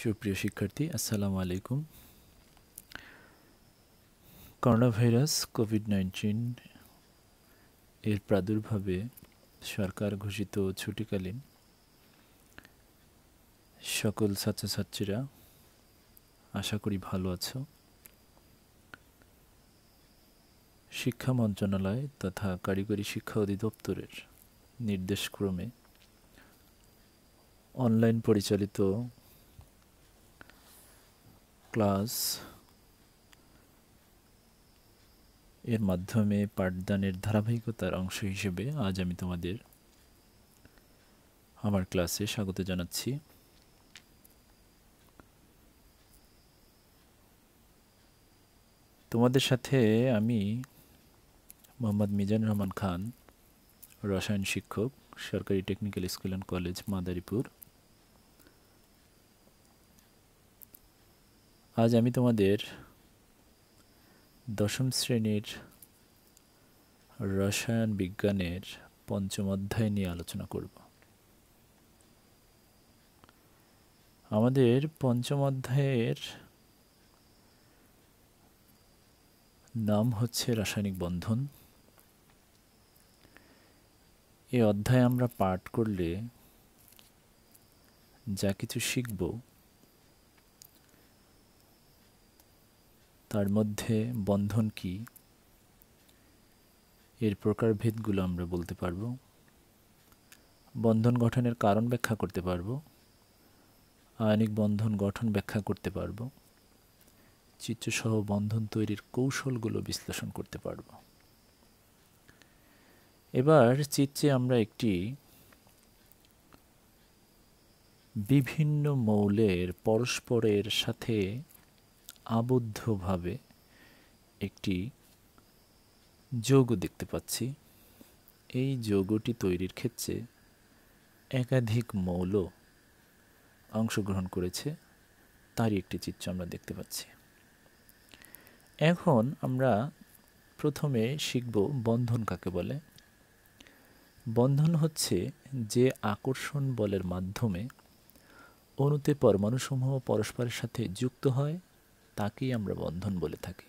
সুপ্রিয় শিক্ষার্থী, আসসালামু আলাইকুম। করোনা ভাইরাস কোভিড নাইন্টিন এর প্রাদুর্ভাবে সরকার ঘোষিত ছুটিকালীন সকল ছাত্রছাত্রীরা আশা করি ভালো আছো। শিক্ষা মন্ত্রণালয় তথা কারিগরি শিক্ষা অধিদপ্তরের নির্দেশক্রমে অনলাইন পরিচালিত ক্লাস এর মাধ্যমে পাঠদানের ধারাবাহিকতার অংশ হিসেবে আজ আমি তোমাদের আমার ক্লাসে স্বাগত জানাচ্ছি। তোমাদের সাথে আমি মোহাম্মদ মিজানুর রহমান খান, রসায়ন শিক্ষক, সরকারি technical school and college Madaripur. আজ আমি তোমাদের দশম শ্রেণির রসায়ন বিজ্ঞানের পঞ্চম অধ্যায় নিয়ে আলোচনা করব। আমাদের পঞ্চম অধ্যায়ের নাম হচ্ছে রাসায়নিক বন্ধন। এই অধ্যায় আমরা পাঠ করলে যা কিছু শিখব তার মধ্যে বন্ধন কি? এর প্রকারভেদগুলো আমরা বলতে পারব। বন্ধন গঠনের কারণ ব্যাখ্যা করতে পারব। আয়নিক বন্ধন গঠন ব্যাখ্যা করতে পারব। চিত্রসহ বন্ধন তৈরির কৌশলগুলো বিশ্লেষণ করতে পারব। এবার চিত্রে আমরা একটি বিভিন্ন মৌলের পরস্পরের সাথে আবদ্ধভাবে একটি যৌগ দেখতে পাচ্ছি। এই যৌগটি তৈরির ক্ষেত্রে একাধিক মৌল অংশগ্রহণ করেছে, তারই একটি চিত্র আমরা দেখতে পাচ্ছি। এখন আমরা প্রথমে শিখব বন্ধন কাকে বলে। বন্ধন হচ্ছে যে আকর্ষণ বলের মাধ্যমে অণুতে পরমাণুসমূহ পরস্পরের সাথে যুক্ত হয় তাকেই আমরা বন্ধন বলে থাকি।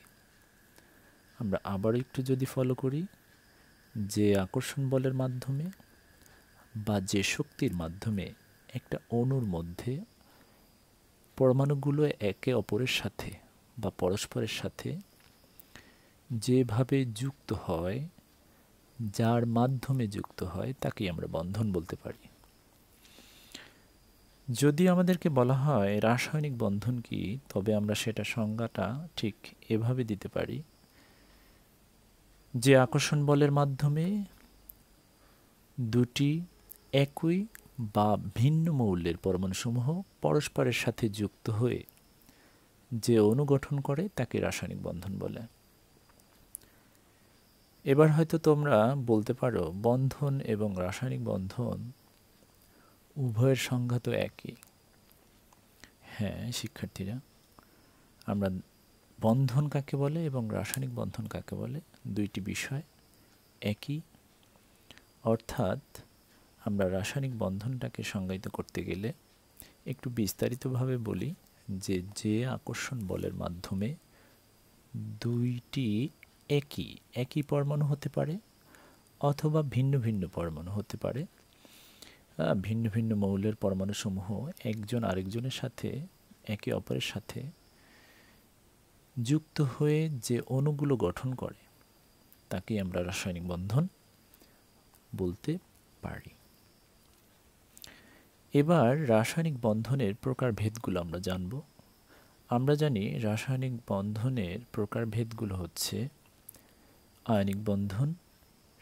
আমরা আবার একটু যদি ফলো করি, যে আকর্ষণ বলের মাধ্যমে বা যে শক্তির মাধ্যমে একটা অণুর মধ্যে পরমাণুগুলো একে অপরের সাথে বা পরস্পরের সাথে যেভাবে যুক্ত হয়, যার মাধ্যমে যুক্ত হয়, তাকেই আমরা বন্ধন বলতে পারি। যদি আমাদেরকে বলা হয় রাসায়নিক বন্ধন কি, তবে আমরা সেটা সংজ্ঞাটা ঠিক এভাবে দিতে পারি। যে আকর্ষণ বলের মাধ্যমে দুটি একই বা ভিন্ন মৌলের পরমাণুসমূহ পরস্পরের সাথে যুক্ত হয়ে যে অনুগঠন করে তাকে রাসায়নিক বন্ধন বলে। এবার হয়তো তোমরা বলতে পারো বন্ধন এবং রাসায়নিক বন্ধন উভয়ের সংজ্ঞা তো একই। হ্যাঁ শিক্ষার্থীরা, আমরা বন্ধন কাকে বলে এবং রাসায়নিক বন্ধন কাকে বলে, দুইটি বিষয় একই। অর্থাৎ আমরা রাসায়নিক বন্ধনটাকে সংজ্ঞায়িত করতে গেলে একটু বিস্তারিতভাবে বলি যে যে আকর্ষণ বলের মাধ্যমে দুইটি একই একই পরমাণু হতে পারে অথবা ভিন্ন ভিন্ন পরমাণু হতে পারে। ভিন্ন ভিন্ন মৌলের পরমাণুসমূহ একজন আরেকজনের সাথে, একে অপরের সাথে যুক্ত হয়ে যে অণুগুলো গঠন করে, তাকে আমরা রাসায়নিক বন্ধন বলতে পারি। এবার রাসায়নিক বন্ধনের প্রকারভেদগুলো আমরা জানব। আমরা জানি রাসায়নিক বন্ধনের প্রকারভেদগুলো হচ্ছে আয়নিক বন্ধন,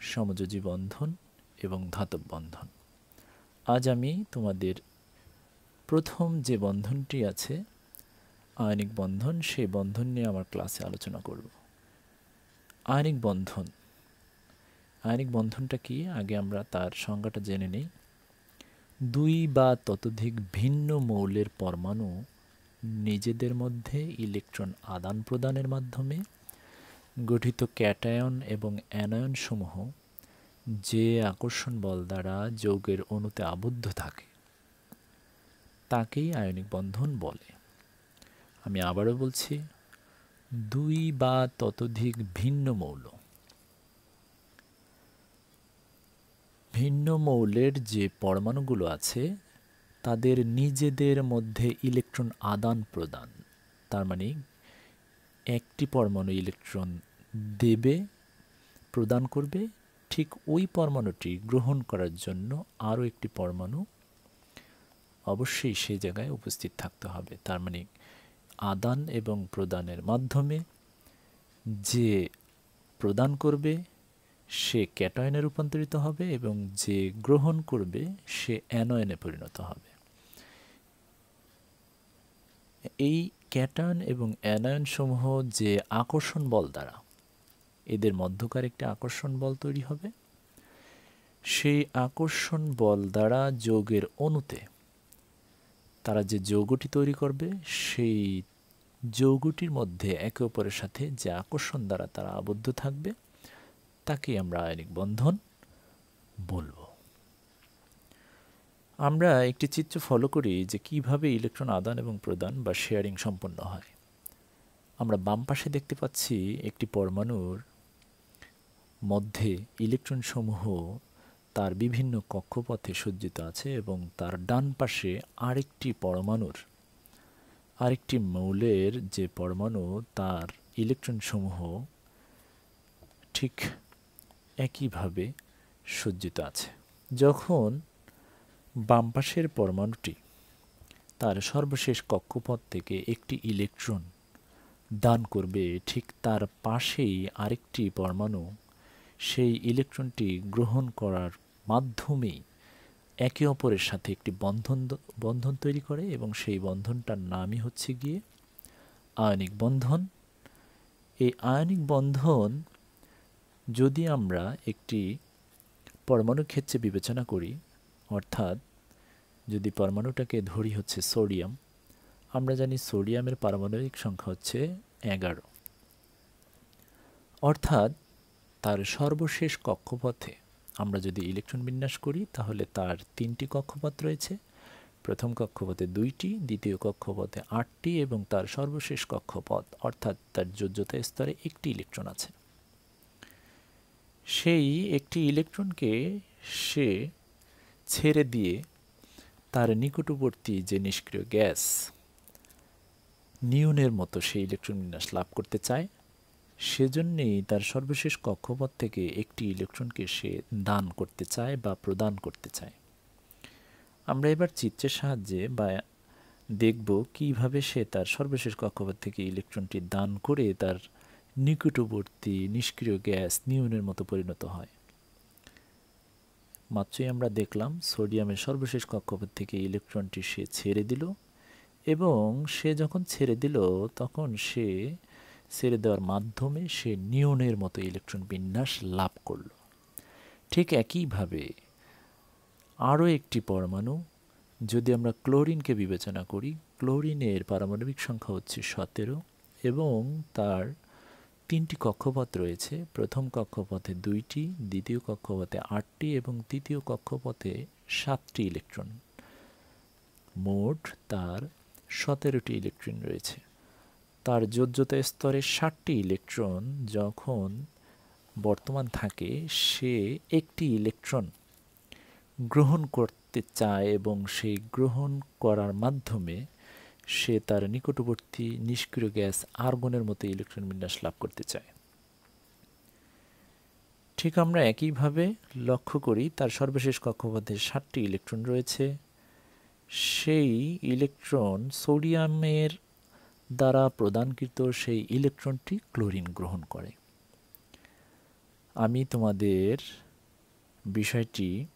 সমযোজী বন্ধন এবং ধাতব বন্ধন। আজ আমি তোমাদের প্রথম যে বন্ধনটি আছে, আয়নিক বন্ধন, সেই বন্ধন নিয়ে আমার ক্লাসে আলোচনা করব। আয়নিক বন্ধন। আয়নিক বন্ধনটা কি? আগে আমরা তার সংজ্ঞাটা জেনে নিই। দুই বা ততোধিক ভিন্ন মৌলের পরমাণু নিজেদের মধ্যে ইলেকট্রন আদান প্রদানের মাধ্যমে গঠিত ক্যাটায়ন এবং অ্যানায়ন সমূহ যে আকর্ষণ বল দ্বারা যৌগের অণুতে আবদ্ধ থাকে, তাকেই আয়নিক বন্ধন বলে। আমি আবারও বলছি, দুই বা ততোধিক ভিন্ন মৌল। ভিন্ন মৌলের যে পরমাণুগুলো আছে, তাদের নিজেদের মধ্যে ইলেকট্রন আদান প্রদান, তার মানে একটি পরমাণু ইলেকট্রন দেবে, প্রদান করবে ঠিক ওই পরমাণুটি গ্রহণ করার জন্য আরও একটি পরমাণু অবশ্যই সেই জায়গায় উপস্থিত থাকতে হবে। তার মানে আদান এবং প্রদানের মাধ্যমে যে প্রদান করবে, সে ক্যাটয়নে রূপান্তরিত হবে এবং যে গ্রহণ করবে, সে অ্যানয়নে পরিণত হবে। এই ক্যাটায়ন এবং অ্যানায়ন সমূহ যে আকর্ষণ বল দ্বারা এদের মধ্যকার একটি আকর্ষণ বল তৈরি হবে। সেই আকর্ষণ বল দ্বারা যোগের অণুতে তারা যে যৌগটি তৈরি করবে, সেই যৌগটির মধ্যে একে অপরের সাথে যে আকর্ষণ দ্বারা তারা আবদ্ধ থাকবে তাকে আমরা আয়নিক বন্ধন বলব। আমরা একটি চিত্র ফলো করি যে কীভাবে ইলেকট্রন আদান এবং প্রদান বা শেয়ারিং সম্পন্ন হয়। আমরা বাম পাশে দেখতে পাচ্ছি একটি পরমাণুর মধ্যে ইলেকট্রন সমূহ তার বিভিন্ন কক্ষপথে সজ্জিত আছে এবং তার ডান পাশে আরেকটি পরমাণুর। আরেকটি মৌলের যে পরমাণু, তার ইলেকট্রনসমূহ ঠিক একইভাবে সজ্জিত আছে। যখন বাম পাশের পরমাণুটি তার সর্বশেষ কক্ষপথ থেকে একটি ইলেকট্রন দান করবে, ঠিক তার পাশেই আরেকটি পরমাণু সেই ইলেকট্রনটি গ্রহণ করার মাধ্যমেই একে অপরের সাথে একটি বন্ধন বন্ধন তৈরি করে এবং সেই বন্ধনটার নামই হচ্ছে গিয়ে আয়নিক বন্ধন। এই আয়নিক বন্ধন যদি আমরা একটি পরমাণু ক্ষেত্রে বিবেচনা করি, অর্থাৎ যদি পরমাণুটাকে ধরি হচ্ছে সোডিয়াম, আমরা জানি সোডিয়ামের পারমাণবিক সংখ্যা হচ্ছে এগারো। অর্থাৎ তার সর্বশেষ কক্ষপথে। আমরা যদি ইলেকট্রন বিন্যাস করি, তাহলে তার তিনটি কক্ষপথ রয়েছে। প্রথম কক্ষপথে দুইটি, দ্বিতীয় কক্ষপথে আটটি এবং তার সর্বশেষ কক্ষপথ, অর্থাৎ তার যোজ্যতা স্তরে একটি ইলেকট্রন আছে। সেই একটি ইলেকট্রনকে সে ছেড়ে দিয়ে তার নিকটবর্তী যে নিষ্ক্রিয় গ্যাস, নিউনের মতো সেই ইলেকট্রন বিন্যাস লাভ করতে চায়। সেজন্যেই তার সর্বশেষ কক্ষপথ থেকে একটি ইলেকট্রনকে সে দান করতে চায় বা প্রদান করতে চায়। আমরা এবার চিত্রের সাহায্যে বা দেখব কীভাবে সে তার সর্বশেষ কক্ষপথ থেকে ইলেকট্রনটি দান করে তার নিকটবর্তী নিষ্ক্রিয় গ্যাস নিউনের মতো পরিণত হয়। মাত্রই আমরা দেখলাম সোডিয়ামের সর্বশেষ কক্ষপথ থেকে ইলেকট্রনটি সে ছেড়ে দিল এবং সে যখন ছেড়ে দিল তখন সে ছেড়ে দেওয়ার মাধ্যমে সে নিয়নের মতো ইলেকট্রন বিন্যাস লাভ করল। ঠিক একইভাবে আরও একটি পরমাণু, যদি আমরা ক্লোরিনকে বিবেচনা করি, ক্লোরিনের পারমাণবিক সংখ্যা হচ্ছে সতেরো এবং তার তিনটি কক্ষপথ রয়েছে। প্রথম কক্ষপথে দুইটি, দ্বিতীয় কক্ষপথে আটটি এবং তৃতীয় কক্ষপথে সাতটি ইলেকট্রন। মোট তার সতেরোটি ইলেকট্রন রয়েছে। তার যোজ্যতা স্তরে ষাটটি ইলেকট্রন যখন বর্তমান থাকে, সে একটি ইলেকট্রন গ্রহণ করতে চায় এবং সেই গ্রহণ করার মাধ্যমে সে তার নিকটবর্তী নিষ্ক্রিয় গ্যাস আর্গনের মতো ইলেকট্রন বিন্যাস লাভ করতে চায়। ঠিক আমরা একইভাবে লক্ষ্য করি, তার সর্বশেষ কক্ষপথে ষাটটি ইলেকট্রন রয়েছে। সেই ইলেকট্রন সোডিয়ামের দ্বারা প্রদানকৃত সেই ইলেকট্রনটি ক্লোরিন গ্রহণ করে। আমি তোমাদের বিষয়টি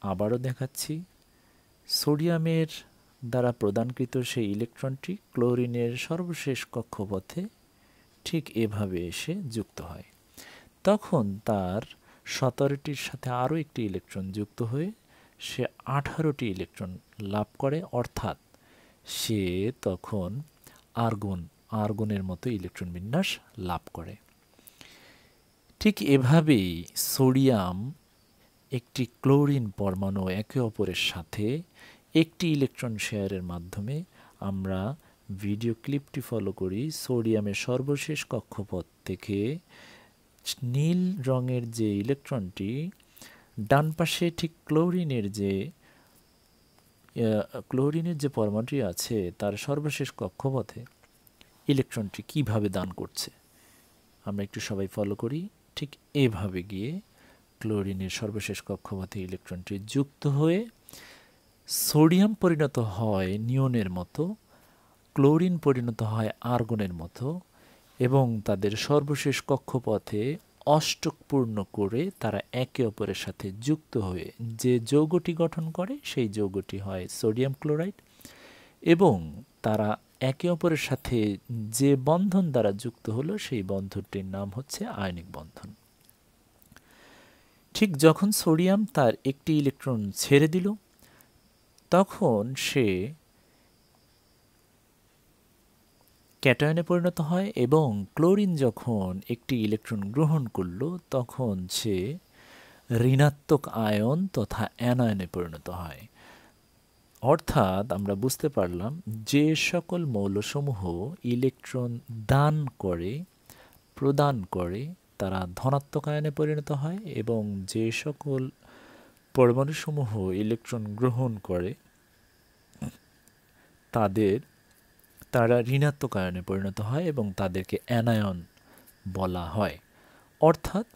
আবারও দেখাচ্ছি। সোডিয়ামের দ্বারা প্রদানকৃত সেই ইলেকট্রনটি ক্লোরিনের সর্বশেষ কক্ষপথে ঠিক এভাবে এসে যুক্ত হয়। তখন তার সতেরোটির সাথে আরও একটি ইলেকট্রন যুক্ত হয়ে সে আঠারোটি ইলেকট্রন লাভ করে, অর্থাৎ সে তখন আর্গন, আর্গনের মতো ইলেকট্রন বিন্যাস লাভ করে। ঠিক এভাবেই সোডিয়াম একটি ক্লোরিন পরমাণু একে অপরের সাথে একটি ইলেকট্রন শেয়ারের মাধ্যমে আমরা ভিডিও ক্লিপটি ফলো করি সোডিয়ামের সর্বশেষ কক্ষপথ থেকে নীল রঙের যে ইলেকট্রনটি, ডান পাশে ঠিক ক্লোরিনের যে ক্লোরিনের যে পরমাণুটি আছে, তার সর্বশেষ কক্ষপথে ইলেকট্রনটি কীভাবে দান করছে? আমরা একটু সবাই ফলো করি। ঠিক এভাবে গিয়ে ক্লোরিনের সর্বশেষ কক্ষপথে ইলেকট্রনটি যুক্ত হয়ে সোডিয়াম পরিণত হয় নিয়নের মতো, ক্লোরিন পরিণত হয় আর্গনের মতো এবং তাদের সর্বশেষ কক্ষপথে অষ্টক পূর্ণ করে তারা একে অপরের সাথে যুক্ত হয়ে যে যৌগটি গঠন করে, সেই যৌগটি হয় সোডিয়াম ক্লোরাইড এবং তারা একে অপরের সাথে যে বন্ধন দ্বারা যুক্ত হলো, সেই বন্ধনটির নাম হচ্ছে আয়নিক বন্ধন। ঠিক যখন সোডিয়াম তার একটি ইলেকট্রন ছেড়ে দিল, তখন সে ক্যাটায়নে পরিণত হয় এবং ক্লোরিন যখন একটি ইলেকট্রন গ্রহণ করল, তখন সে ঋণাত্মক আয়ন তথা অ্যানায়নে পরিণত হয়। অর্থাৎ আমরা বুঝতে পারলাম যে সকল মৌলসমূহ ইলেকট্রন দান করে, প্রদান করে, তারা ধনাত্মক আয়নে পরিণত হয় এবং যে সকল পরমাণুসমূহ ইলেকট্রন গ্রহণ করে, তাদের তারা ঋণাত্মক আয়নে পরিণত হয় এবং তাদেরকে অ্যানায়ন বলা হয়। অর্থাৎ,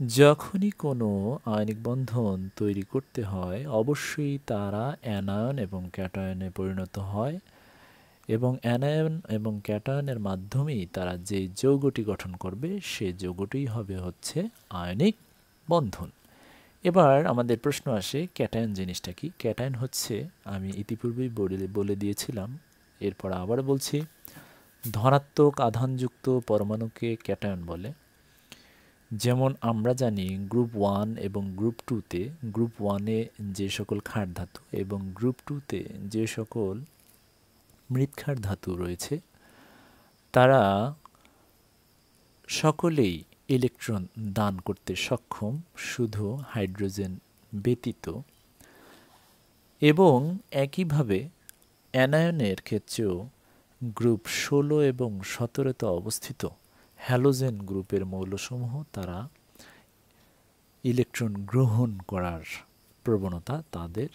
যখনই কোনো আয়নিক বন্ধন তৈরি করতে হয়, অবশ্যই তারা অ্যানায়ন এবং ক্যাটায়নে পরিণত হয় এবং অ্যানায়ন এবং ক্যাটায়নের মাধ্যমেই তারা যে যৌগটি গঠন করবে, সে যৌগটি হবে হচ্ছে আয়নিক বন্ধন। এবার আমাদের প্রশ্ন আসে, ক্যাটায়ন জিনিসটা কি? ক্যাটায়ন হচ্ছে, আমি ইতিপূর্বেই বলে বলে দিয়েছিলাম এরপর আবার বলছি, ধনাত্মক আধানযুক্ত পরমাণুকে ক্যাটায়ন বলে। যেমন আমরা জানি গ্রুপ ওয়ান এবং গ্রুপ টুতে, গ্রুপ ওয়ানে যে সকল খাট ধাতু এবং গ্রুপ টুতে যে সকল মৃৎক্ষার ধাতু রয়েছে, তারা সকলেই ইলেকট্রন দান করতে সক্ষম, শুধু হাইড্রোজেন ব্যতীত। এবং একইভাবে অ্যানায়নের ক্ষেত্রেও গ্রুপ ষোলো এবং সতেরোতে অবস্থিত হ্যালোজেন গ্রুপের মৌলসমূহ তারা ইলেকট্রন গ্রহণ করার প্রবণতা তাদের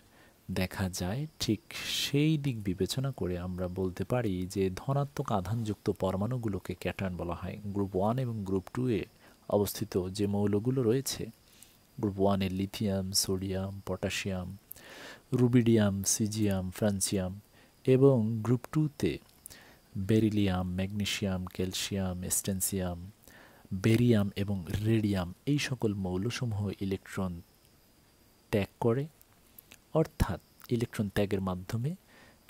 দেখা যায়। ঠিক সেই দিক বিবেচনা করে আমরা বলতে পারি যে ধনাত্মক আধানযুক্ত পরমাণুগুলোকে ক্যাটার্ন বলা হয়। গ্রুপ ওয়ান এবং গ্রুপ টু এ অবস্থিত যে মৌলগুলো রয়েছে, গ্রুপ ওয়ানে lithium, sodium, potassium, rubidium, caesium, francium এবং গ্রুপ টুতে beryllium, magnesium, calcium strontium barium এবং রেডিয়াম এই সকল মৌলসমূহ ইলেকট্রন ত্যাগ করে। অর্থাৎ ইলেকট্রন ত্যাগের মাধ্যমে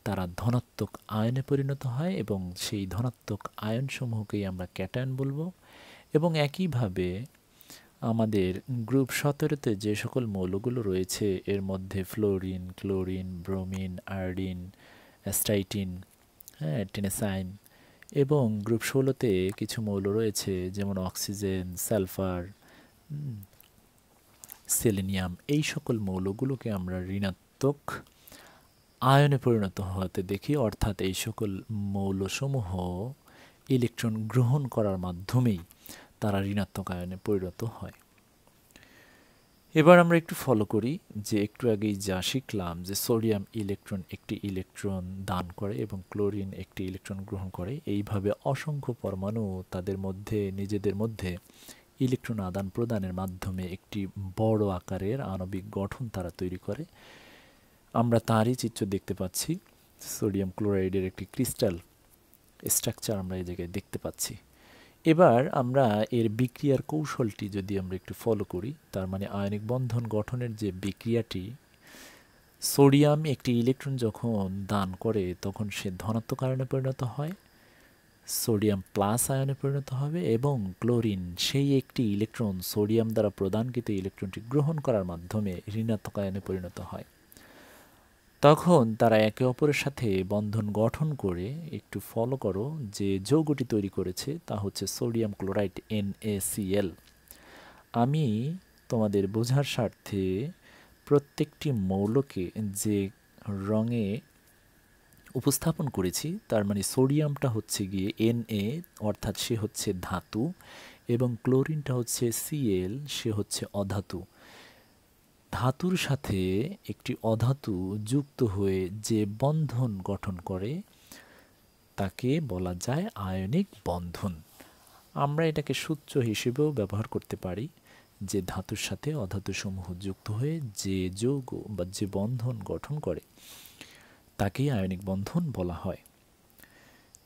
তারা ধনাত্মক আয়নে পরিণত হয় এবং সেই ধনাত্মক আয়নসমূহকেই আমরা ক্যাটায়ন বলব। এবং একইভাবে আমাদের গ্রুপ সতেরোতে যে সকল মৌলগুলো রয়েছে, এর মধ্যে fluorine, chlorine, bromine, iodine astatine হ্যাঁ টেনেসাইন এবং গ্রুপ ষোলোতে কিছু মৌল রয়েছে যেমন অক্সিজেন, সালফার সেলেনিয়াম, এই সকল মৌলগুলোকে আমরা ঋণাত্মক আয়নে পরিণত হতে দেখি। অর্থাৎ এই সকল মৌলসমূহ ইলেকট্রন গ্রহণ করার মাধ্যমেই তারা ঋণাত্মক আয়নে পরিণত হয়। এবার আমরা একটু ফলো করি যে একটু আগেই যা শিখলাম যে সোডিয়াম ইলেকট্রন একটি ইলেকট্রন দান করে এবং ক্লোরিন একটি ইলেকট্রন গ্রহণ করে। এইভাবে অসংখ্য পরমাণু তাদের মধ্যে, নিজেদের মধ্যে ইলেকট্রন আদান প্রদানের মাধ্যমে একটি বড় আকারের আণবিক গঠন তারা তৈরি করে। আমরা তারই চিত্র দেখতে পাচ্ছি। সোডিয়াম ক্লোরাইডের একটি ক্রিস্টাল স্ট্রাকচার আমরা এই জায়গায় দেখতে পাচ্ছি। এবার আমরা এর বিক্রিয়ার কৌশলটি যদি আমরা একটু ফলো করি, তার মানে আয়নিক বন্ধন গঠনের যে বিক্রিয়াটি, সোডিয়াম একটি ইলেকট্রন যখন দান করে, তখন সে ধনাত্মক আয়নে পরিণত হয়, সোডিয়াম প্লাস আয়নে পরিণত হবে এবং ক্লোরিন সেই একটি ইলেকট্রন সোডিয়াম দ্বারা প্রদানকৃত ইলেকট্রনটি গ্রহণ করার মাধ্যমে ঋণাত্মক আয়নে পরিণত হয়। তখন তারা একে অপরের সাথে বন্ধন গঠন করে একটু ফলো করো, যে যৌগটি তৈরি করেছে তা হচ্ছে সোডিয়াম ক্লোরাইড এনএসিএল আমি তোমাদের বোঝার স্বার্থে প্রত্যেকটি মৌলকে যে রঙে উপস্থাপন করেছি, তার মানে সোডিয়ামটা হচ্ছে গিয়ে এন এ অর্থাৎ সে হচ্ছে ধাতু, এবং ক্লোরিনটা হচ্ছে সিএল সে হচ্ছে অধাতু। ধাতুর সাথে একটি অধাতু যুক্ত হয়ে যে বন্ধন গঠন করে, তাকে বলা যায় আয়নিক বন্ধন। আমরা এটাকে সূত্র হিসেবেও ব্যবহার করতে পারি, যে ধাতুর সাথে অধাতুসমূহ যুক্ত হয়ে যে যৌগ বা যে বন্ধন গঠন করে, তাকেই আয়নিক বন্ধন বলা হয়।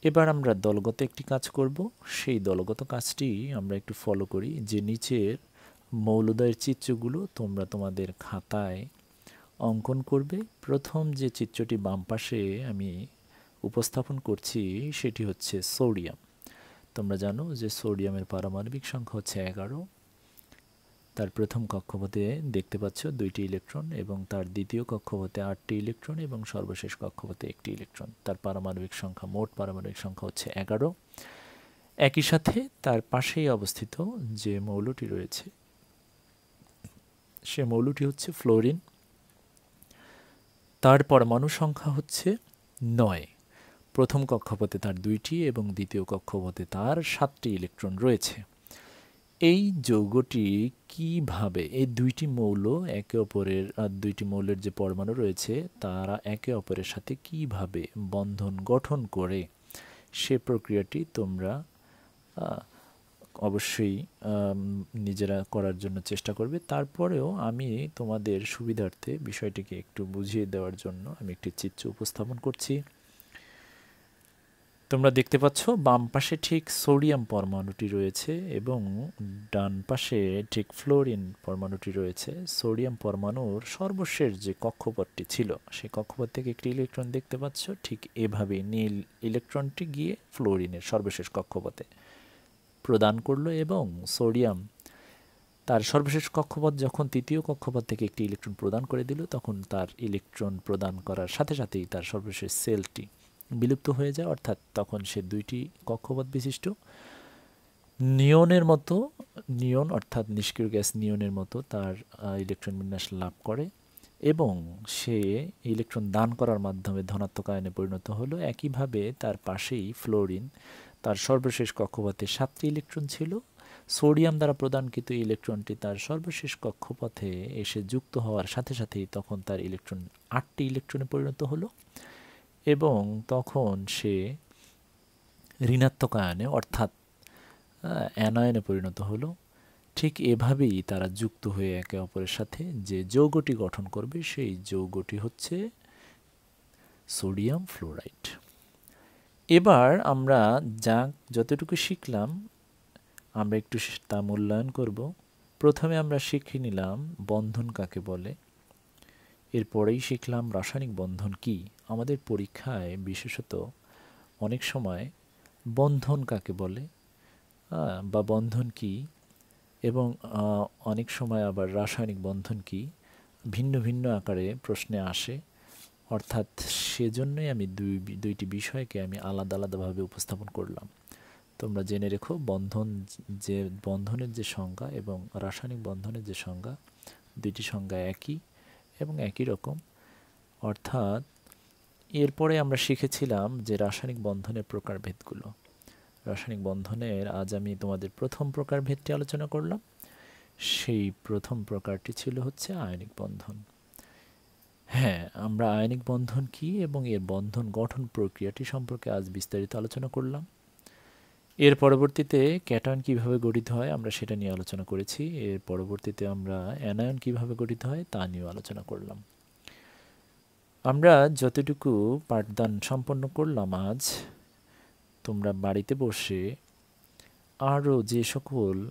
এবার আমরা দলগত একটি কাজ করব। সেই দলগত কাজটি আমরা একটু ফলো করি, যে নিচের মৌলদয়ের চিত্রগুলো তোমরা তোমাদের খাতায় অঙ্কন করবে। প্রথম যে চিত্রটি বাম পাশে আমি উপস্থাপন করছি, সেটি হচ্ছে সোডিয়াম। তোমরা জানো যে সোডিয়ামের পারমাণবিক সংখ্যা হচ্ছে এগারো। তার প্রথম কক্ষপথে দেখতে পাচ্ছ দুইটি ইলেকট্রন এবং তার দ্বিতীয় কক্ষপথে আটটি ইলেকট্রন এবং সর্বশেষ কক্ষপথে একটি ইলেকট্রন। তার পারমাণবিক সংখ্যা মোট পারমাণবিক সংখ্যা হচ্ছে এগারো। একই সাথে তার পাশেই অবস্থিত যে মৌলটি রয়েছে সে মৌলটি হচ্ছে ফ্লোরিন। তার পরমাণু সংখ্যা হচ্ছে নয়। প্রথম কক্ষপথে তার দুইটি এবং দ্বিতীয় কক্ষপথে তার সাতটি ইলেকট্রন রয়েছে। এই যৌগটি কীভাবে এই দুইটি মৌল একে অপরের দুইটি মৌলের যে পরমাণু রয়েছে, তারা একে অপরের সাথে কীভাবে বন্ধন গঠন করে, সে প্রক্রিয়াটি তোমরা অবশ্যই নিজেরা করার জন্য চেষ্টা করবে। তারপরেও আমি তোমাদের সুবিধার্থে বিষয়টিকে একটু বুঝিয়ে দেওয়ার জন্য আমি একটি চিত্র উপস্থাপন করছি। তোমরা দেখতে পাচ্ছ, বাম পাশে ঠিক সোডিয়াম পরমাণুটি রয়েছে এবং ডান পাশে ঠিক ফ্লোরিন পরমাণুটি রয়েছে। সোডিয়াম পরমাণুর সর্বশেষ যে কক্ষপথটি ছিল, সেই কক্ষপথ থেকে একটি ইলেকট্রন দেখতে পাচ্ছ, ঠিক এভাবে নীল ইলেকট্রনটি গিয়ে ফ্লোরিনের সর্বশেষ কক্ষপথে। প্রদান করল এবং সোডিয়াম, তার সর্বশেষ কক্ষপথ যখন তৃতীয় কক্ষপথ থেকে একটি ইলেকট্রন প্রদান করে দিল, তখন তার ইলেকট্রন প্রদান করার সাথে সাথেই তার সর্বশেষ সেলটি বিলুপ্ত হয়ে যায়। অর্থাৎ তখন সে দুইটি কক্ষপথ বিশিষ্ট। নিয়নের মতো, নিয়ন অর্থাৎ নিষ্ক্রিয় গ্যাস নিয়নের মতো তার ইলেকট্রন বিন্যাস লাভ করে এবং সে ইলেকট্রন দান করার মাধ্যমে ধনাত্মক আয়নে পরিণত হলো। একইভাবে তার পাশেই ফ্লোরিন তার সর্বশেষ কক্ষপথে সাতটি ইলেকট্রন ছিল। সোডিয়াম দ্বারা প্রদানকৃত ইলেকট্রনটি তার সর্বশেষ কক্ষপথে এসে যুক্ত হওয়ার সাথে সাথেই তখন তার ইলেকট্রন আটটি ইলেকট্রনে পরিণত হলো এবং তখন সে ঋণাত্মক আয়নে অর্থাৎ অ্যানায়নে পরিণত হলো। ঠিক এভাবেই তারা যুক্ত হয়ে একে অপরের সাথে যে যৌগটি গঠন করবে সেই যৌগটি হচ্ছে সোডিয়াম ফ্লোরাইড। এবার আমরা যা যতটুকু শিখলাম, আমরা একটু তা মূল্যায়ন করব। প্রথমে আমরা শিখে নিলাম বন্ধন কাকে বলে। এরপরেই শিখলাম রাসায়নিক বন্ধন কি। আমাদের পরীক্ষায় বিশেষত অনেক সময় বন্ধন কাকে বলে বা বন্ধন কি এবং অনেক সময় আবার রাসায়নিক বন্ধন কি ভিন্ন ভিন্ন আকারে প্রশ্নে আসে। অর্থাৎ সেজন্যই আমি দুই দুইটি বিষয়কে আমি আলাদা আলাদাভাবে উপস্থাপন করলাম। তোমরা জেনে রেখো, বন্ধন যে, বন্ধনের যে সংজ্ঞা এবং রাসায়নিক বন্ধনের যে সংজ্ঞা, দুইটি সংজ্ঞা একই এবং একই রকম। অর্থাৎ এরপরে আমরা শিখেছিলাম যে রাসায়নিক বন্ধনের প্রকারভেদগুলো। রাসায়নিক বন্ধনের, আজ আমি তোমাদের প্রথম প্রকারভেদটি আলোচনা করলাম। সেই প্রথম প্রকারটি ছিল হচ্ছে আয়নিক বন্ধন। হ্যাঁ আমরা আয়নিক বন্ধন কি এবং এর বন্ধন গঠন প্রক্রিয়াটি সম্পর্কে আজ বিস্তারিত আলোচনা করলাম। এর পরবর্তীতে ক্যাটায়ন কীভাবে গঠিত হয় আমরা সেটা নিয়ে আলোচনা করেছি। এর পরবর্তীতে আমরা অ্যানায়ন কীভাবে গঠিত হয় তা নিয়েও আলোচনা করলাম। আমরা যতটুকু পাঠদান সম্পন্ন করলাম আজ, তোমরা বাড়িতে বসে আরও যে সকল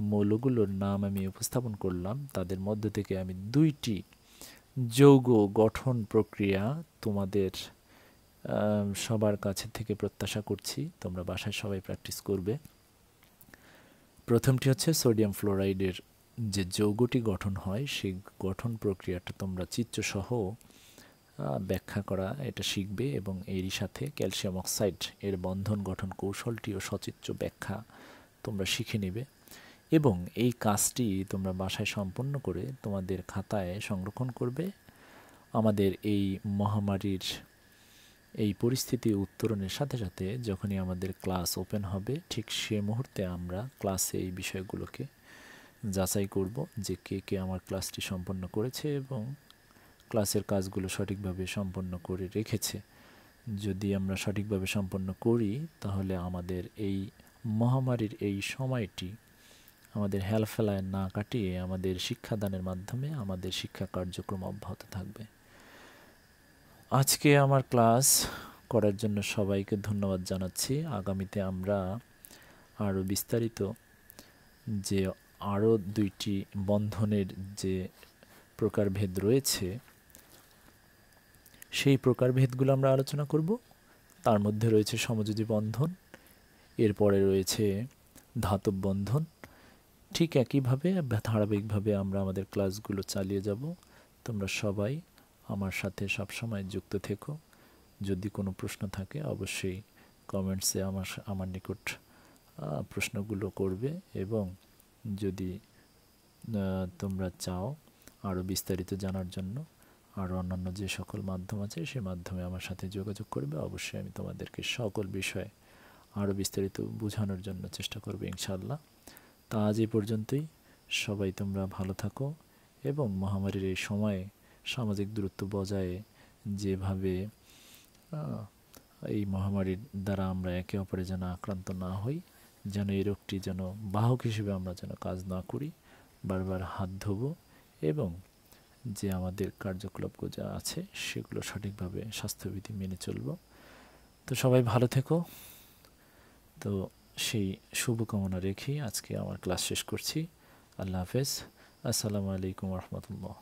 মৌলগুলোর নাম আমি উপস্থাপন করলাম, তাদের মধ্য থেকে আমি দুইটি যৌগ গঠন প্রক্রিয়া তোমাদের সবার কাছে থেকে প্রত্যাশা করছি। তোমরা বাসায় সবাই প্র্যাকটিস করবে। প্রথমটি হচ্ছে সোডিয়াম ফ্লোরাইডের যে যৌগটি গঠন হয়, সেই গঠন প্রক্রিয়াটা তোমরা চিত্রসহ ব্যাখ্যা করা, এটা শিখবে এবং এরই সাথে ক্যালসিয়াম অক্সাইড এর বন্ধন গঠন কৌশলটি ও সচিত্র ব্যাখ্যা তোমরা শিখে নেবে। এবং এই কাজটি তোমরা বাসায় সম্পন্ন করে তোমাদের খাতায় সংরক্ষণ করবে। আমাদের এই মহামারীর এই পরিস্থিতি উত্তরণের সাথে সাথে যখনই আমাদের ক্লাস ওপেন হবে, ঠিক সে মুহূর্তে আমরা ক্লাসে এই বিষয়গুলোকে যাচাই করব যে কে কে আমার ক্লাসটি সম্পন্ন করেছে এবং ক্লাসের কাজগুলো সঠিকভাবে সম্পন্ন করে রেখেছে। যদি আমরা সঠিকভাবে সম্পন্ন করি, তাহলে আমাদের এই মহামারীর এই সময়টি আমাদের হেলফেলায় না কাটিয়ে আমাদের শিক্ষাদানের মাধ্যমে আমাদের শিক্ষা কার্যক্রম অব্যাহত থাকবে। আজকে আমার ক্লাস করার জন্য সবাইকে ধন্যবাদ জানাচ্ছি। আগামীতে আমরা আরও বিস্তারিত যে আরও দুইটি বন্ধনের যে প্রকারভেদ রয়েছে, সেই প্রকারভেদগুলো আমরা আলোচনা করব। তার মধ্যে রয়েছে সমযোজী বন্ধন, এরপরে রয়েছে ধাতব বন্ধন ঠিক একইভাবে, ধারাবাহিকভাবে আমরা আমাদের ক্লাসগুলো চালিয়ে যাব। তোমরা সবাই আমার সাথে সবসময় যুক্ত থেকো। যদি কোনো প্রশ্ন থাকে, অবশ্যই কমেন্টসে আমার আমার নিকট প্রশ্নগুলো করবে এবং যদি তোমরা চাও আরও বিস্তারিত জানার জন্য, আরও অন্যান্য যে সকল মাধ্যম আছে, সে মাধ্যমে আমার সাথে যোগাযোগ করবে, অবশ্যই আমি তোমাদেরকে সকল বিষয়ে আরও বিস্তারিত বোঝানোর জন্য চেষ্টা করবে ইনশাল্লাহ তা আজ এই পর্যন্তই। সবাই তোমরা ভালো থাকো এবং মহামারীর এই সময়ে সামাজিক দূরত্ব বজায় যেভাবে এই মহামারীর দ্বারা আমরা একে অপরে যেন আক্রান্ত না হই, যেন এই রোগটি যেন বাহক হিসেবে আমরা যেন কাজ না করি, বারবার হাত ধোবো এবং যে আমাদের কার্যকলাপগুলো যা আছে সেগুলো সঠিকভাবে স্বাস্থ্যবিধি মেনে চলব। তো সবাই ভালো থেকো। তো সেই শুভকামনা রেখেই আজকে আমার ক্লাস শেষ করছি। আল্লাহ হাফেজ। আসসালামু আলাইকুম রহমতুল্লাহ।